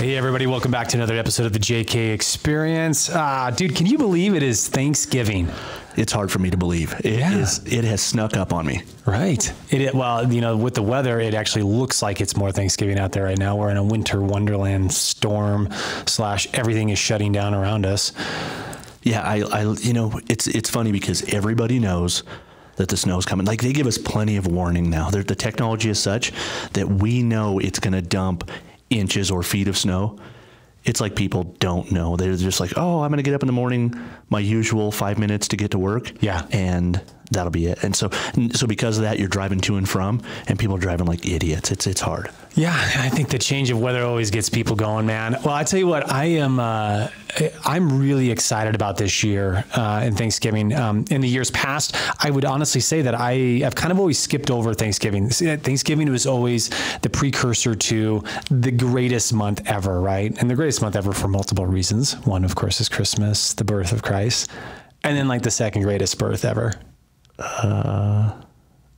Hey, everybody, welcome back to another episode of the JK Experience. Uh, dude, can you believe it is Thanksgiving? It's hard for me to believe. It Yeah. is- It has snuck up on me. Right. It, well, you know, with the weather, it actually looks like it's more Thanksgiving out there right now. We're in a winter wonderland storm, slash, everything is shutting down around us. Yeah, I, I, you know, it's it's funny because everybody knows that the snow's coming. Like they give us plenty of warning now. They're, the technology is such that we know it's going to dump inches or feet of snow. It's like people don't know. They're just like, oh, I'm going to get up in the morning, my usual five minutes to get to work. Yeah. and that'll be it. And so, so because of that, you're driving to and from, and people are driving like idiots. It's it's hard. Yeah, I think the change of weather always gets people going, man. Well, I tell you what, I am. Uh, I'm really excited about this year uh, and Thanksgiving. Um, in the years past, I would honestly say that I have kind of always skipped over Thanksgiving. Thanksgiving was always the precursor to the greatest month ever, right? And the greatest month ever for multiple reasons. One, of course, is Christmas, the birth of Christ, and then like the second greatest birth ever. Uh,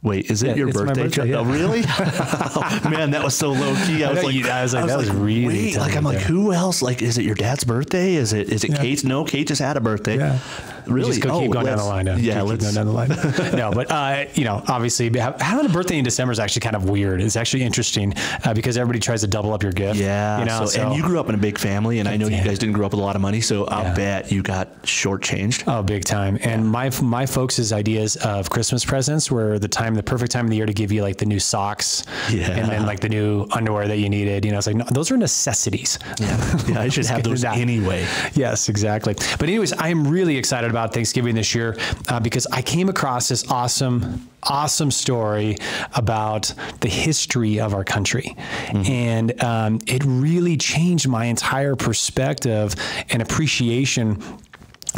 wait, is it Yeah, your birthday? birthday, yeah. Oh, really? Oh, man, that was so low key. I was know like, you- I was like, that was really wait, like I'm like, who else? Like, is it your dad's birthday? Is it is it Yeah. Kate's? No, Kate just had a birthday. Really? Just go keep Oh, going down the line. now. Yeah, Keep- keep let's. going down the line. no, but uh, you know, obviously having a birthday in December is actually kind of weird. It's actually interesting uh, because everybody tries to double up your gift. Yeah. you know. so, and you grew up in a big family, and I know you guys didn't grow up with a lot of money, so I'll Yeah. bet you got shortchanged. Oh, big time! And my my folks' ideas of Christmas presents were the time, the perfect time of the year to give you like the new socks, Yeah. and then like the new underwear that you needed. You know, it's like no, those are necessities. Yeah, yeah I should have those anyway. Yes, exactly. But anyways, I am really excited about Thanksgiving this year uh, because I came across this awesome, awesome story about the history of our country, and um, it really changed my entire perspective and appreciation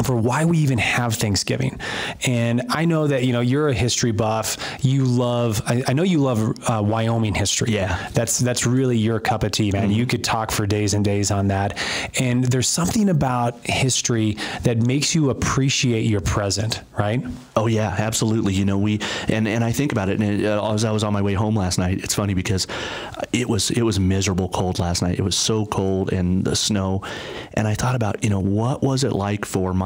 for why we even have Thanksgiving. And I know that, you know, you're a history buff. You love, I, I know you love uh, Wyoming history. Yeah. That's, that's really your cup of tea, man. You could talk for days and days on that. And there's something about history that makes you appreciate your present, right? Oh yeah, absolutely. You know, we and and I think about it. And it, uh, as I was on my way home last night, it's funny because it was it was miserable cold last night. It was so cold and the snow, and I thought about you know what was it like for my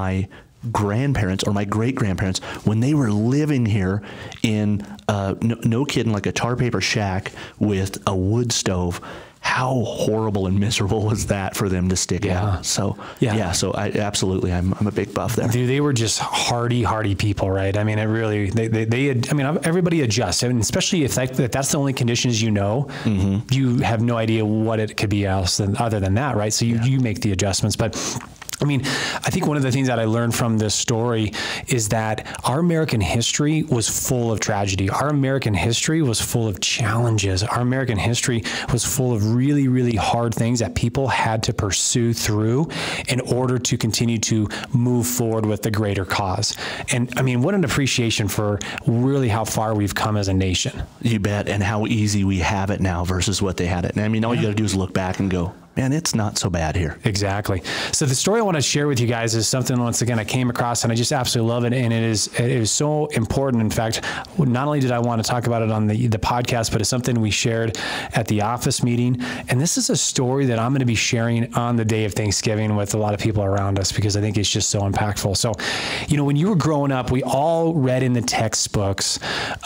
grandparents or my great grandparents when they were living here in uh, no, no kidding like a tar paper shack with a wood stove. How horrible and miserable was that for them to stick Yeah. out? So Yeah. yeah, so I absolutely, I'm, I'm a big buff there. Dude, they were just hardy, hardy people, right? I mean, it really, they, they, they had, I mean, everybody adjusts, and especially if, that, if that's the only conditions you know, you have no idea what it could be else than other than that, right? So you, you make the adjustments, but. I mean, I think one of the things that I learned from this story is that our American history was full of tragedy. Our American history was full of challenges. Our American history was full of really, really hard things that people had to pursue through in order to continue to move forward with the greater cause. And I mean, what an appreciation for really how far we've come as a nation. You bet, and how easy we have it now versus what they had it. And I mean, all you got to do is look back and go, man, it's not so bad here. Exactly. So the story I want to share with you guys is something once again I came across and I just absolutely love it, and it is it is so important. In fact, not only did I want to talk about it on the the podcast, but it's something we shared at the office meeting. And this is a story that I'm going to be sharing on the day of Thanksgiving with a lot of people around us because I think it's just so impactful. So, you know, when you were growing up, we all read in the textbooks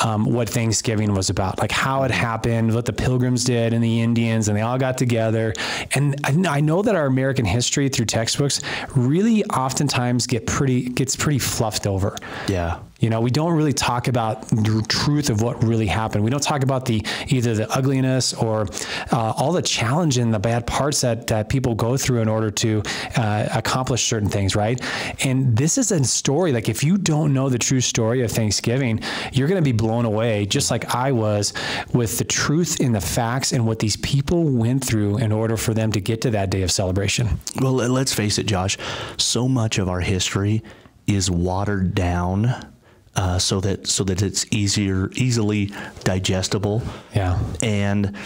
um, what Thanksgiving was about, like how it happened, what the Pilgrims did, and the Indians, and they all got together. And I, I know that our American history through textbooks really oftentimes get pretty gets pretty fluffed over. Yeah. You know, we don't really talk about the truth of what really happened. We don't talk about the either the ugliness or uh, all the challenge and the bad parts that, that people go through in order to uh, accomplish certain things, right? And this is a story. Like, if you don't know the true story of Thanksgiving, you're going to be blown away, just like I was, with the truth in the facts and what these people went through in order for them to get to that day of celebration. Well, let- let's face it, Josh. So much of our history is watered down. Uh, so that so that it's easier, easily digestible, Yeah. and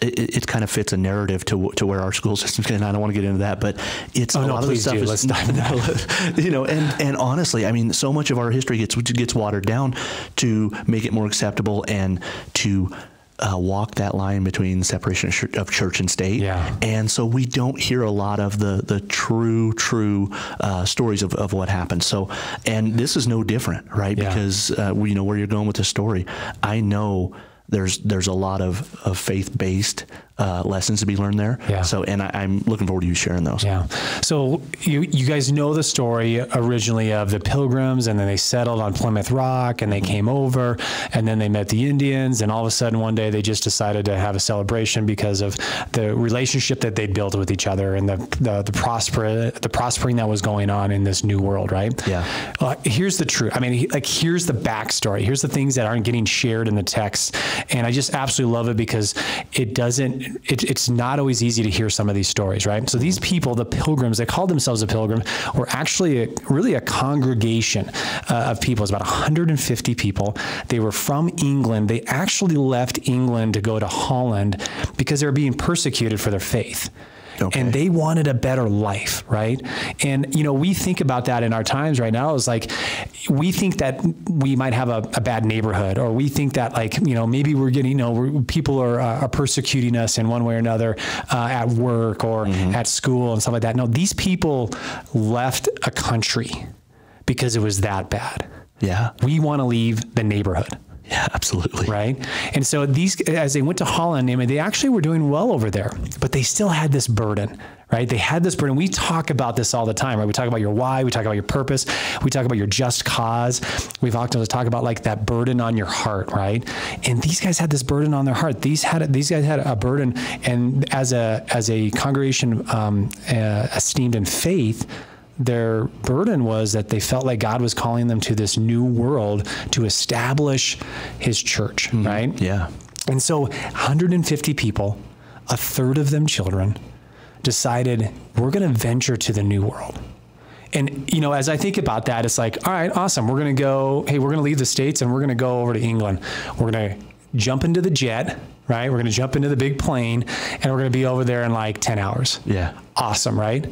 it, it kind of fits a narrative to to where our school system's going. I don't want to get into that, but it's Oh, a no, lot of the stuff do. is Let's dive into that. you know, and and honestly, I mean, so much of our history gets gets watered down to make it more acceptable and to uh, walk that line between separation of church and state. Yeah. And so we don't hear a lot of the the true true uh, stories of, of what happened. So and this is no different, right? Yeah. Because uh, we- you know where you're going with the story. I know there's there's a lot of, of faith based uh, lessons to be learned there. Yeah. So and I, I'm looking forward to you sharing those. Yeah. So you you guys know the story originally of the Pilgrims, and then they settled on Plymouth Rock, and they came over, and then they met the Indians, and all of a sudden one day they just decided to have a celebration because of the relationship that they'd built with each other and the the the prosper the prospering that was going on in this new world, right? Yeah. Uh, here's the truth. I mean, like here's the backstory. Here's the things that aren't getting shared in the text, and I just absolutely love it because it doesn't. It, it's not always easy to hear some of these stories, right? So these people, the pilgrims, they called themselves a pilgrim, were actually a, really a congregation uh, of people. It's about 150 people. They were from England. They actually left England to go to Holland because they were being persecuted for their faith. Okay. And they wanted a better life, right? And you know, we think about that in our times right now. Is like we think that we might have a, a bad neighborhood, or we think that like you know maybe we're getting you know we're, people are, uh, are persecuting us in one way or another uh, at work or at school and stuff like that. No, these people left a country because it was that bad. Yeah. We want to leave the neighborhood Yeah. Absolutely. right? And so these, as they went to Holland, I mean, they actually were doing well over there, but they still had this burden, right? They had this burden. We talk about this all the time, right? We talk about your why, we talk about your purpose, we talk about your just cause. We've often talk about like that burden on your heart, right? And these guys had this burden on their heart. These had these guys had a burden, and as a as a congregation um, uh, esteemed in faith their burden was that they felt like God was calling them to this new world to establish his church, mm-hmm. right? Yeah. And so 150 people, a third of them children, decided we're going to venture to the new world. And you know, as I think about that, it's like, all right, awesome. We're going to go. Hey, we're going to leave the states and we're going to go over to England. We're going to jump into the jet, right? We're going to jump into the big plane, and we're going to be over there in like 10 hours. Yeah. Awesome, right?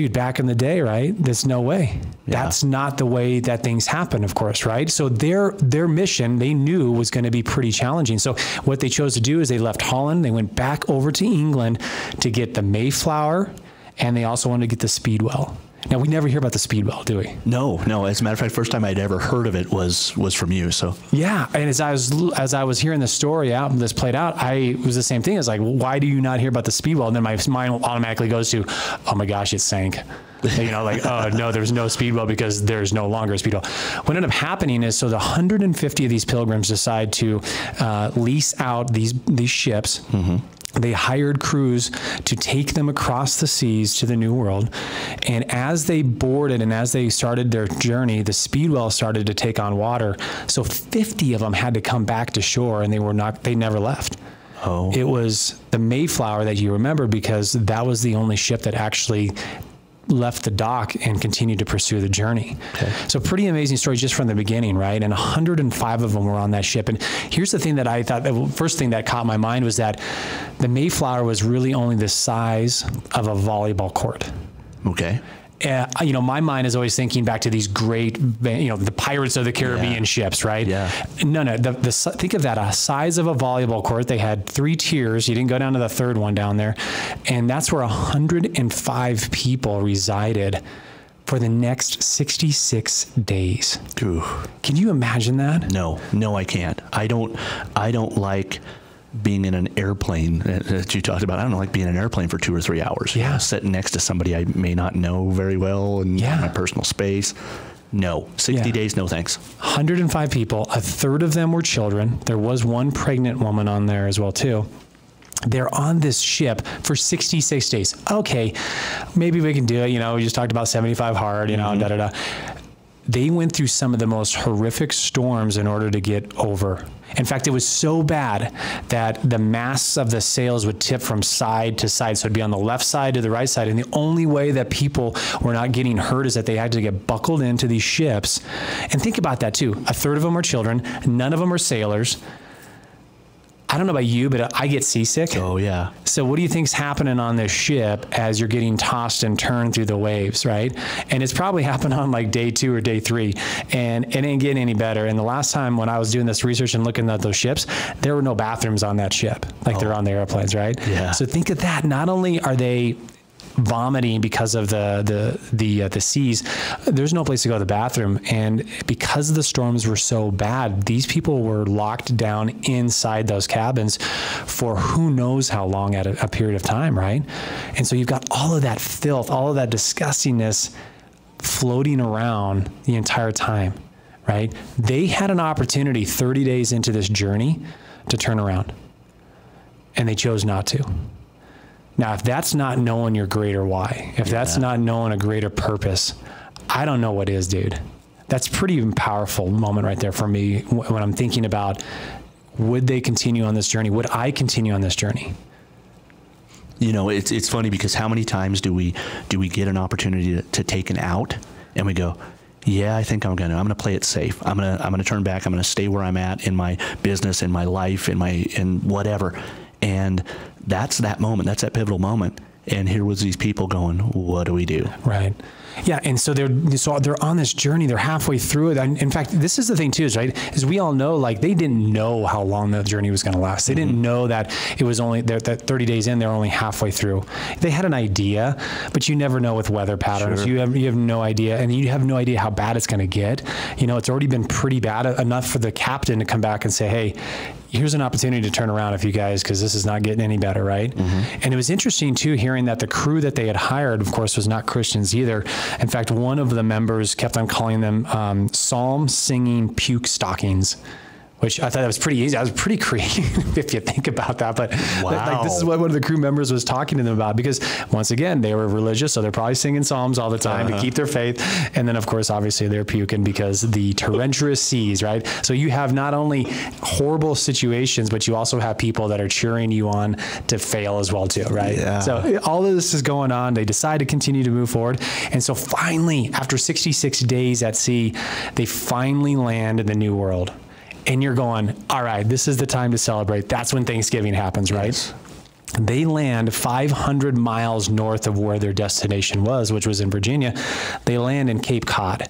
Dude, back in the day, right? There's no way. That's not the way that things happen, of course, right? So their their mission, they knew was going to be pretty challenging. So what they chose to do is they left Holland, they went back over to England to get the Mayflower, and they also wanted to get the Speedwell. Now we never hear about the Speedwell, do we? No, no. As a matter of fact, first time I'd ever heard of it was was from you. So Yeah, and as I was as I was hearing the story out, this played out, I was the same thing. It's like, well, why do you not hear about the Speedwell? And then my mind automatically goes to, oh my gosh, it sank. you know, like, oh no, there's no Speedwell because there's no longer a Speedwell. What ended up happening is, so the 150 of these pilgrims decide to uh, lease out these these ships. They hired crews to take them across the seas to the New World. And as they boarded and as they started their journey, the Speedwell started to take on water. So 50 of them had to come back to shore and they were not, they never left. Oh. It was the Mayflower that you remember because that was the only ship that actually left the dock and continued to pursue the journey. So pretty amazing story just from the beginning, right? And 105 of them were on that ship. And here's the thing that I thought, the first thing that caught my mind was that the Mayflower was really only the size of a volleyball court okay. Uh, you know, my mind is always thinking back to these great, you know, the Pirates of the Caribbean Yeah. ships, right? Yeah. No, no. The, the think of that a size of a volleyball court. They had three tiers. You didn't go down to the third one down there, and that's where 105 people resided for the next 66 days. Ooh. Can you imagine that? No, no, I can't. I don't. I don't like being in an airplane that you talked about. I don't know, like being in an airplane for two or three hours. Yeah. sitting next to somebody I may not know very well and Yeah. my personal space. No, sixty Yeah. days. No thanks. 105 people. A third of them were children. There was one pregnant woman on there as well too. They're on this ship for 66 days. Okay, maybe we can do it. You know, we just talked about 75 hard. You know, mm-hmm. da da da. They went through some of the most horrific storms in order to get over. In fact, it was so bad that the masts of the sails would tip from side to side. So it'd be on the left side to the right side. And the only way that people were not getting hurt is that they had to get buckled into these ships. And think about that too. A third of them are children, none of them are sailors. I don't know about you, but I get seasick. Oh yeah. So what do you think's happening on this ship as you're getting tossed and turned through the waves, right? And it's probably happened on like day two or day three, and it ain't getting any better. And the last time when I was doing this research and looking at those ships, there were no bathrooms on that ship, like they're oh. on the airplanes, right? Yeah. So think of that. Not only are they vomiting because of the the the uh, the seas. There's no place to go to the bathroom, and because the storms were so bad, these people were locked down inside those cabins for who knows how long at a, a period of time, right? And so you've got all of that filth, all of that disgustingness floating around the entire time, right? They had an opportunity 30 days into this journey to turn around, and they chose not to. Now, if that's not knowing your greater why, if that's not knowing a greater purpose, I don't know what is, dude. That's pretty powerful moment right there for me when I'm thinking about would they continue on this journey? Would I continue on this journey? You know, it's it's funny because how many times do we do we get an opportunity to, to take an out and we go, yeah, I think I'm gonna I'm gonna play it safe. I'm gonna I'm gonna turn back. I'm gonna stay where I'm at in my business, in my life, in my in whatever. And that's that moment. That's that pivotal moment. And here was these people going, what do we do? Right. Yeah, and so they're so they're on this journey. They're halfway through it. And in fact, this is the thing too, is right? Is we all know like they didn't know how long the journey was going to last. They didn't mm-hmm. know that it was only that 30 days in. They're only halfway through. They had an idea, but you never know with weather patterns. Sure. You have you have no idea, and you have no idea how bad it's going to get. You know, it's already been pretty bad uh, enough for the captain to come back and say, "Hey, here's an opportunity to turn around if you guys because this is not getting any better right? And it was interesting too hearing that the crew that they had hired of course was not christians either. In fact one of the members kept on calling them um, psalm singing puke stockings which I thought that was pretty easy. I was pretty creative if you think about that. But like this is what one of the crew members was talking to them about because once again they were religious, so they're probably singing psalms all the time Uh-huh. to keep their faith. And then of course, obviously they're puking because the torrentious seas, right? So you have not only horrible situations, but you also have people that are cheering you on to fail as well too, right? Yeah. So all of this is going on. They decide to continue to move forward, and so finally, after 66 days at sea, they finally land in the New World and you're going, all right, this is the time to celebrate. That's when Thanksgiving happens, right? Yes. They land 500 miles north of where their destination was, which was in Virginia. They land in Cape Cod.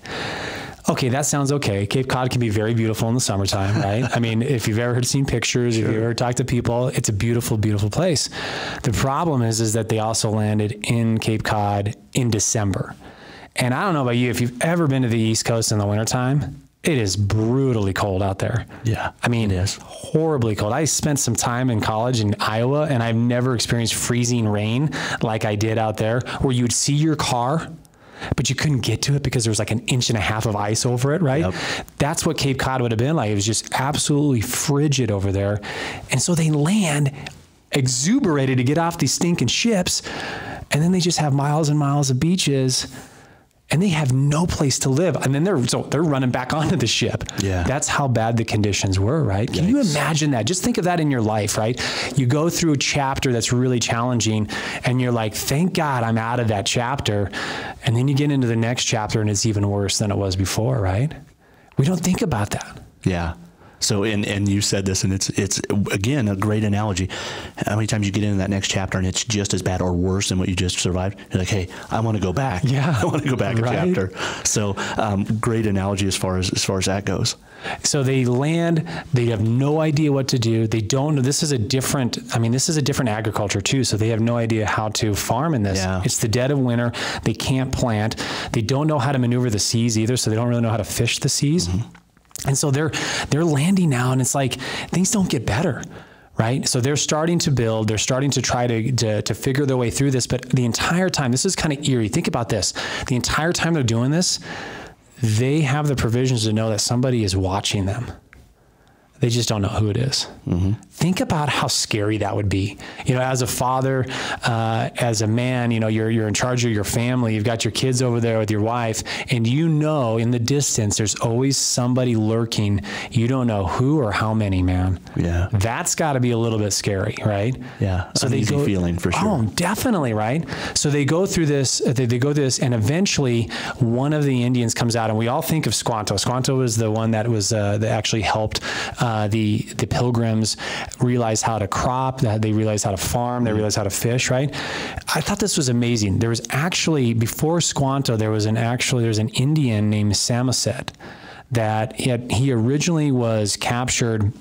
Okay, that sounds okay. Cape Cod can be very beautiful in the summertime, right? I mean, if you've ever seen pictures, if you've ever talked to people, it's a beautiful, beautiful place. The problem is, is that they also landed in Cape Cod in December. And I don't know about you, if you've ever been to the East Coast in the wintertime, it is brutally cold out there. Yeah, I mean, it is. horribly cold. I spent some time in college in Iowa, and I've never experienced freezing rain like I did out there, where you'd see your car, but you couldn't get to it because there was like an inch and a half of ice over it, right? Yep. That's what Cape Cod would have been like. It was just absolutely frigid over there. And so they land exuberated to get off these stinking ships, and then they just have miles and miles of beaches. And they have no place to live, and then they're so they're running back onto the ship. Yeah. that's how bad the conditions were, right? Can you imagine that? Just think of that in your life, right? You go through a chapter that's really challenging and you're like, thank God I'm out of that chapter. And then you get into the next chapter and it's even worse than it was before, right? We don't think about that. Yeah. So and and you said this, and it's it's again a great analogy. How many times you get into that next chapter and it's just as bad or worse than what you just survived? You're like, hey, I want to go back. Yeah. I want to go back a chapter. So um, great analogy as far as as far as that goes. So they land, they have no idea what to do. They don't know. This is a different, I mean, this is a different agriculture too. So they have no idea how to farm in this. Yeah. It's the dead of winter. They can't plant. They don't know how to maneuver the seas either. So they don't really know how to fish the seas. And so they're they're landing now, and it's like things don't get better, right? So they're starting to build. They're starting to try to to, to figure their way through this. But the entire time, this is kind of eerie. Think about this: the entire time they're doing this, they have the provisions to know that somebody is watching them. They just don't know who it is. Think about how scary that would be. You know, as a father, uh, as a man, you know, you're you're in charge of your family. You've got your kids over there with your wife, and you know, in the distance, there's always somebody lurking. You don't know who or how many, man. Yeah. that's got to be a little bit scary, right? Yeah, So uneasy feeling for sure. Oh, definitely, right? So they go through this, they, they go through this, and eventually one of the Indians comes out, and we all think of Squanto. Squanto was the one that was uh, that actually helped uh, Uh, the the pilgrims realized how to crop, that they realized how to farm, they mm-hmm. realized how to fish. Right? I thought this was amazing. There was actually before Squanto, there was an actually there's an Indian named Samoset that he, had, he originally was captured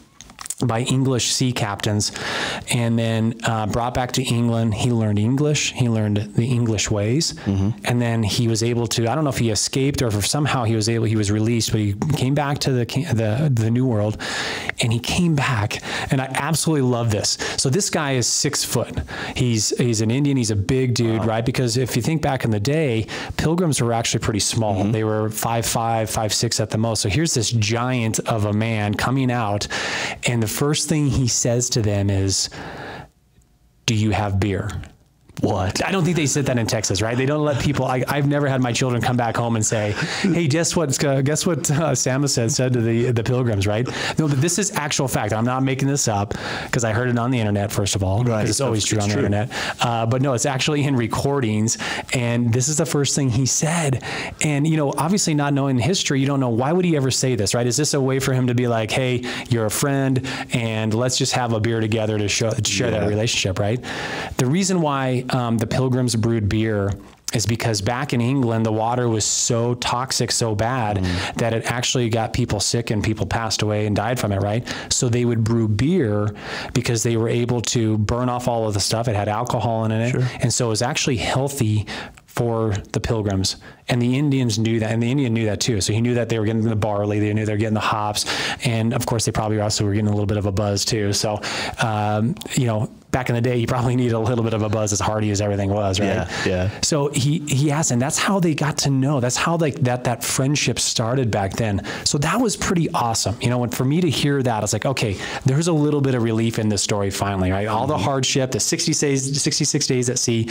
by English sea captains and then uh, brought back to England. He learned English, he learned the English ways, and then he was able to, I don't know if he escaped or if somehow he was able, he was released, but he came back to the, the, the New World and he came back. And I absolutely love this. So this guy is six foot. He's, he's an Indian, he's a big dude, right? Because if you think back in the day, pilgrims were actually pretty small. They were five, five, five, six at the most. So here's this giant of a man coming out and the first thing he says to them is, Do you have beer? What? I don't think they said that in Texas, right? They don't let people. I, I've never had my children come back home and say, "Hey, guess what? Uh, guess what uh, Samoset said to the the pilgrims?" Right? No, but this is actual fact. I'm not making this up because I heard it on the internet. First of all, Right. It's always true It's on true. the internet. Uh, but no, it's actually in recordings, and this is the first thing he said. And you know, obviously, not knowing history, you don't know why would he ever say this, right? Is this a way for him to be like, "Hey, you're a friend, and let's just have a beer together to show to share that relationship," right? The reason why um, the pilgrims brewed beer is because back in England, the water was so toxic, so bad Mm. that it actually got people sick and people passed away and died from it, right? So they would brew beer because they were able to burn off all of the stuff. It had alcohol in it. And so it was actually healthy for the pilgrims. And the Indians knew that, and the Indian knew that too. So he knew that they were getting the barley, they knew they were getting the hops, and of course they probably also were getting a little bit of a buzz too. So, um, you know, back in the day, you probably needed a little bit of a buzz as hardy as everything was, right? Yeah, yeah. So he he asked, and that's how they got to know. That's how like that that friendship started back then. So that was pretty awesome, you know. And for me to hear that, I was like, okay, there's a little bit of relief in this story finally, right? All the hardship, the 60 days, 66 days at sea.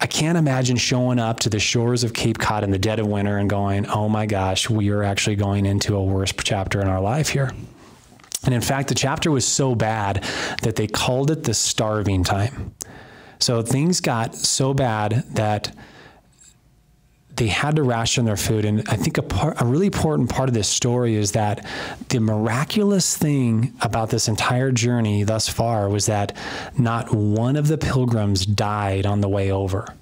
I can't imagine showing up to the shores of Cape Cod in the dead of winter and going, oh my gosh, we are actually going into a worse chapter in our life here. And in fact, the chapter was so bad that they called it the starving time. So things got so bad that they had to ration their food. And I think a, part, a really important part of this story is that the miraculous thing about this entire journey thus far was that not one of the pilgrims died on the way over.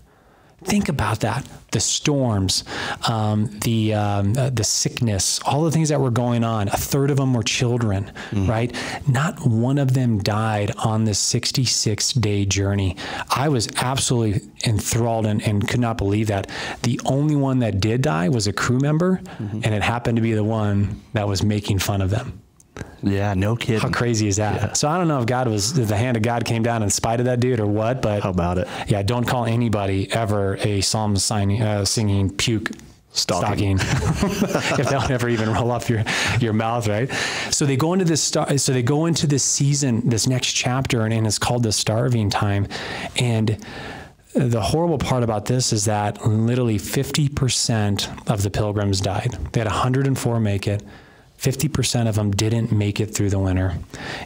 Think about that. The storms, um, the um, uh, the sickness, all the things that were going on. A third of them were children, right? Not one of them died on this 66 day journey. I was absolutely enthralled and, and could not believe that. The only one that did die was a crew member, and it happened to be the one that was making fun of them. Yeah, no kidding. How crazy is that? So I don't know if God was if the hand of God came down in spite of that dude or what, but How about it? yeah, don't call anybody ever a psalm signing, uh, singing puke Stalking. stalking, if they'll ever even roll off your your mouth, right? So they go into this star, so they go into this season, this next chapter, and, and it's called the starving time, and the horrible part about this is that literally 50% of the pilgrims died. They had 104 make it. 50% of them didn't make it through the winter.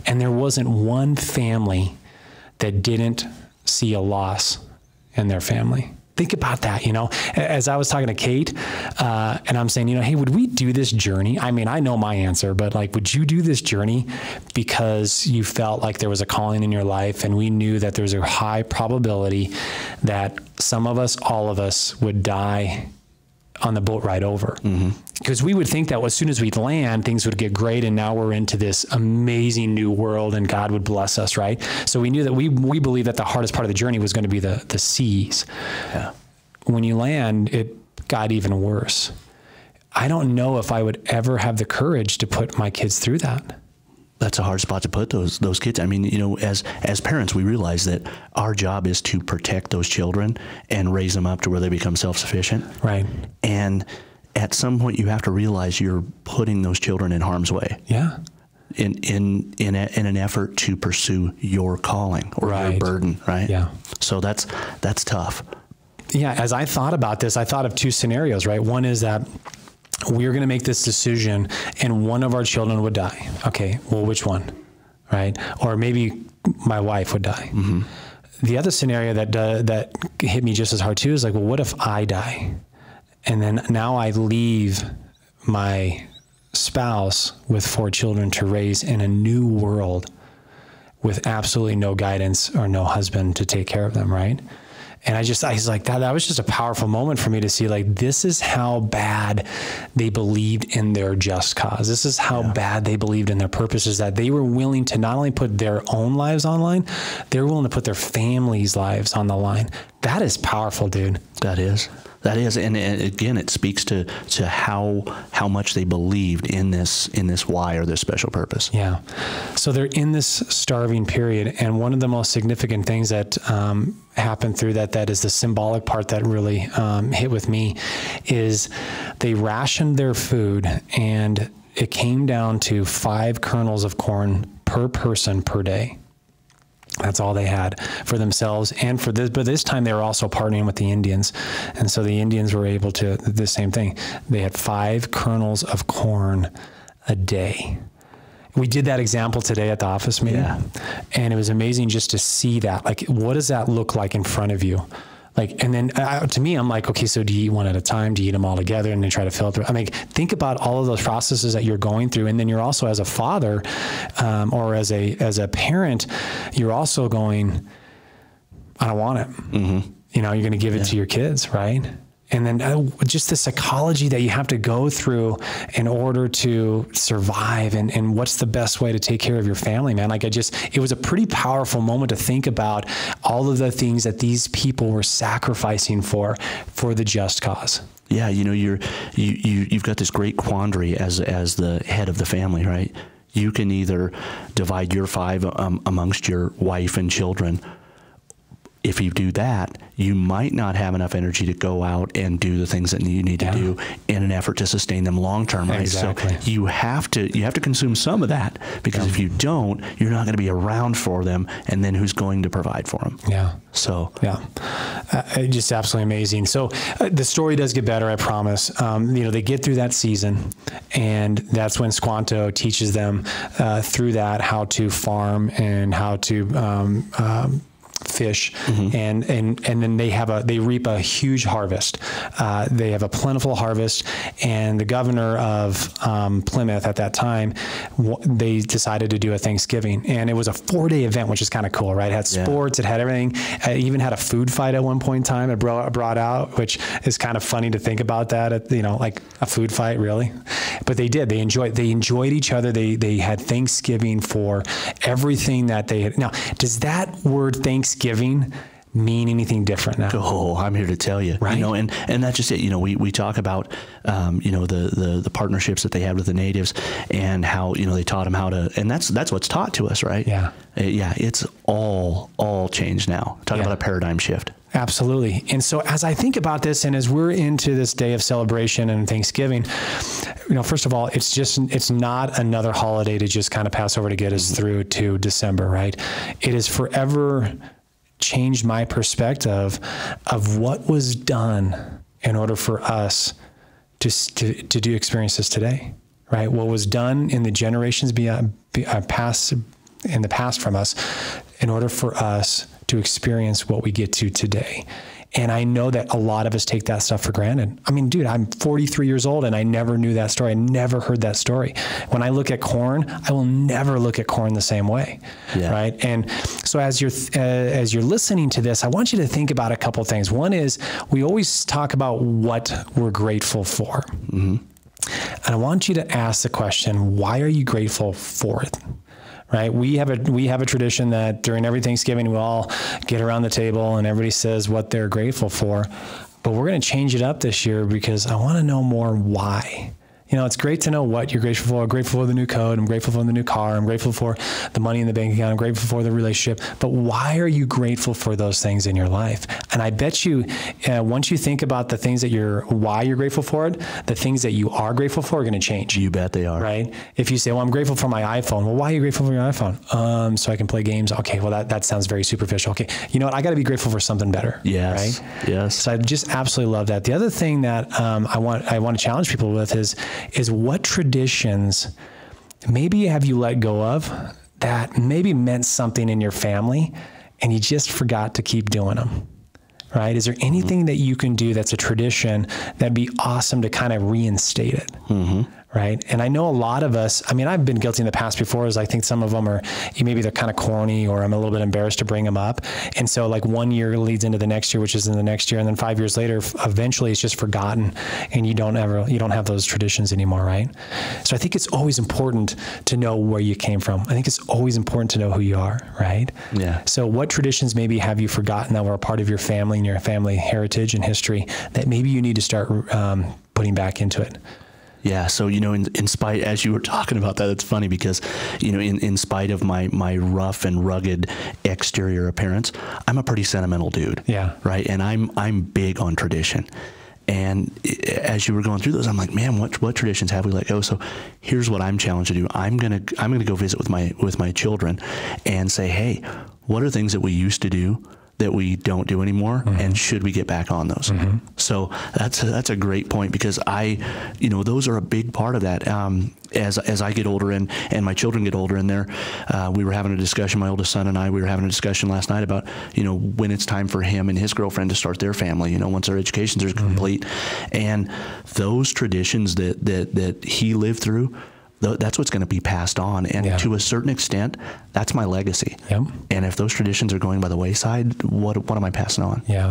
And there wasn't one family that didn't see a loss in their family. Think about that, you know. As I was talking to Kate, uh, and I'm saying, you know, hey, would we do this journey? I mean, I know my answer, but like, would you do this journey because you felt like there was a calling in your life, and we knew that there was a high probability that some of us, all of us, would die on the boat ride over. Because we would think that as soon as we'd land, things would get great, and now we're into this amazing new world, and God would bless us, right? So we knew that we we believed that the hardest part of the journey was going to be the the seas. Yeah. When you land, it got even worse. I don't know if I would ever have the courage to put my kids through that. That's a hard spot to put those those kids. I mean, you know, as as parents, we realize that our job is to protect those children and raise them up to where they become self sufficient. Right. And at some point, you have to realize you're putting those children in harm's way Yeah. in in in, a, in an effort to pursue your calling or your burden. Right. Yeah. So that's that's tough. yeah, as I thought about this, I thought of two scenarios, right? One is that we're going to make this decision and one of our children would die. Okay, well, which one? Right? Or maybe my wife would die. The other scenario that uh, that hit me just as hard too is like, well, what if I die? And then now I leave my spouse with four children to raise in a new world with absolutely no guidance or no husband to take care of them, right? And I just, I was like, that, that was just a powerful moment for me to see, like, this is how bad they believed in their just cause. This is how yeah. bad they believed in their purposes that they were willing to not only put their own lives online, they're willing to put their families' lives on the line. That is powerful, dude. That is. That is, and, and, again, it speaks to to how how much they believed in this in this why or this special purpose. Yeah. So they're in this starving period, and one of the most significant things that um, happened through that that is the symbolic part that really um, hit with me is they rationed their food, and it came down to five kernels of corn per person per day. That's all they had for themselves and for this. But this time they were also partnering with the Indians. And so the Indians were able to, the same thing. They had five kernels of corn a day. We did that example today at the office meeting. Yeah. And it was amazing just to see that. Like, what does that look like in front of you? Like, and then uh, to me, I'm like, okay, so do you eat one at a time? Do you eat them all together and then try to filter? I mean, think about all of those processes that you're going through, and then you're also as a father, um, or as a as a parent, you're also going, I don't want it. Mm-hmm. You know, you're going to give it yeah. to your kids, right? And then uh, just the psychology that you have to go through in order to survive and, and what's the best way to take care of your family man? Like i just it was a pretty powerful moment to think about all of the things that these people were sacrificing for for the just cause. Yeah you know you're you, you you've got this great quandary as as the head of the family right? You can either divide your five um, amongst your wife and children if you do that, you might not have enough energy to go out and do the things that you need yeah. to do in an effort to sustain them long term. Right. Exactly. So you have to you have to consume some of that because yeah. if you don't, you're not going to be around for them, and then who's going to provide for them? Yeah. So yeah, uh, just absolutely amazing. So uh, the story does get better, I promise. Um, you know, they get through that season, and that's when Squanto teaches them uh, through that how to farm and how to um, um, fish, mm-hmm. and and and then they have a they reap a huge harvest. Uh, they have a plentiful harvest, and the governor of um, Plymouth at that time, w- they decided to do a Thanksgiving, and it was a four day event, which is kind of cool, right? It had sports, yeah. it had everything. It even had a food fight at one point in time. It brought, brought out, which is kind of funny to think about that. At, you know, like a food fight, really. But they did. They enjoyed. They enjoyed each other. They they had Thanksgiving for everything that they had. Now, does that word Thanksgiving Thanksgiving mean anything different now? Oh, I'm here to tell you. Right. You know, and, and that's just it. You know, we, we talk about, um, you know, the, the, the partnerships that they had with the natives and how, you know, they taught them how to, and that's, that's what's taught to us, right? Yeah. Uh, yeah. It's all, all changed now. Talk yeah. about a paradigm shift. Absolutely. And so as I think about this and as we're into this day of celebration and Thanksgiving, you know, first of all, it's just it's not another holiday to just kind of pass over to get us through to December, right? It is forever changed my perspective of what was done in order for us to, to, to do experiences today, right? What was done in the generations beyond, uh, past, in the past from us in order for us to experience what we get to today. And I know that a lot of us take that stuff for granted. I mean, dude, I'm 43 years old and I never knew that story. I never heard that story. When I look at corn, I will never look at corn the same way, yeah. right? And so as you're uh, as you're listening to this, I want you to think about a couple things. One is we always talk about what we're grateful for. Mm-hmm. And I want you to ask the question, why are you grateful for it? Right? We have a we have a tradition that during every Thanksgiving we all get around the table and everybody says what they're grateful for. But we're going to change it up this year because I want to know more why you know, it's great to know what you're grateful for. I'm grateful for the new code. I'm grateful for the new car. I'm grateful for the money in the bank account. I'm grateful for the relationship. But why are you grateful for those things in your life? And I bet you, uh, once you think about the things that you're, why you're grateful for it, the things that you are grateful for are going to change. You bet they are. Right? If you say, well, I'm grateful for my iPhone. Well, why are you grateful for your iPhone? Um, so I can play games. Okay, well, that, that sounds very superficial. Okay, you know what? I got to be grateful for something better. Yes. Right? Yes. So I just absolutely love that. The other thing that um, I want I want to challenge people with is is what traditions maybe have you let go of that maybe meant something in your family and you just forgot to keep doing them? Right? Is there anything that you can do that's a tradition that'd be awesome to kind of reinstate it? Mm-hmm. Right? And I know a lot of us, I mean, I've been guilty in the past before, is I think some of them are, maybe they're kind of corny or I'm a little bit embarrassed to bring them up. And so, like, one year leads into the next year, which is in the next year. And then five years later, eventually it's just forgotten and you don't ever, you don't have those traditions anymore, right? So I think it's always important to know where you came from. I think it's always important to know who you are, right? Yeah. So, what traditions maybe have you forgotten that were a part of your family and your family heritage and history that maybe you need to start um, putting back into it? Yeah. So, you know, in, in spite, as you were talking about that, it's funny because, you know, in, in spite of my, my rough and rugged exterior appearance, I'm a pretty sentimental dude. Yeah. Right. And I'm, I'm big on tradition. And as you were going through those, I'm like, man, what what traditions have we let go? So here's what I'm challenged to do. I'm gonna I'm gonna go visit with my with my children, and say, hey, what are things that we used to do that we don't do anymore mm-hmm. and should we get back on those mm-hmm. so that's a, that's a great point because i you know those are a big part of that um, as as i get older and and my children get older and there uh, we were having a discussion my oldest son and i we were having a discussion last night about you know when it's time for him and his girlfriend to start their family you know once their educations are mm-hmm. complete and those traditions that that that he lived through that's what's going to be passed on. And yeah. to a certain extent, that's my legacy. Yep. And if those traditions are going by the wayside, what what am I passing on? Yeah.